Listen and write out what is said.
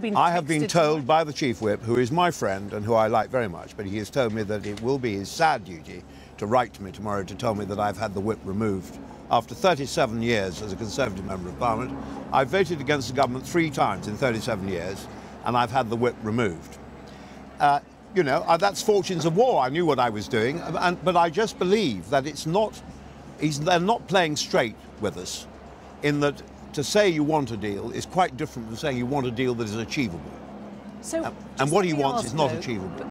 been I have been told by the Chief Whip, who is my friend and who I like very much, but he has told me that it will be his sad duty to write to me tomorrow to tell me that I've had the whip removed. After 37 years as a Conservative Member of Parliament, I've voted against the government three times in 37 years, and I've had the whip removed. Uh, you know, uh, that's fortunes of war. I knew what I was doing, uh, and, but I just believe that it's not, he's, they're not playing straight with us in that to say you want a deal is quite different from saying you want a deal that is achievable. So, And what he wants is not though, achievable.